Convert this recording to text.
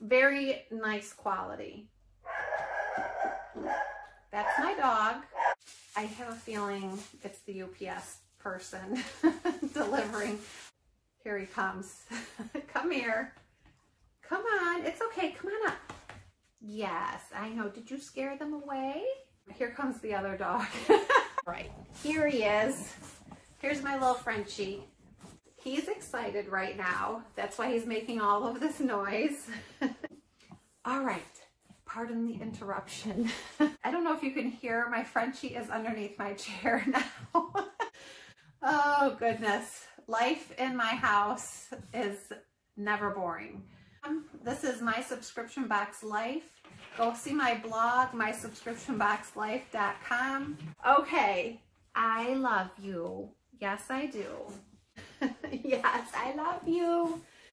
Very nice quality. That's my dog. I have a feeling it's the UPS person delivering. Here he comes. Come here. Come on. It's okay. Come on up. Yes, I know. Did you scare them away? Here comes the other dog. right. Here he is. Here's my little Frenchie. He's excited right now. That's why he's making all of this noise. all right. Pardon the interruption. I don't know if you can hear, my Frenchie is underneath my chair now. oh goodness. Life in my house is never boring. This is my subscription box life. Go see my blog, mysubscriptionboxlife.com. Okay, I love you. Yes, I do. yes, I love you.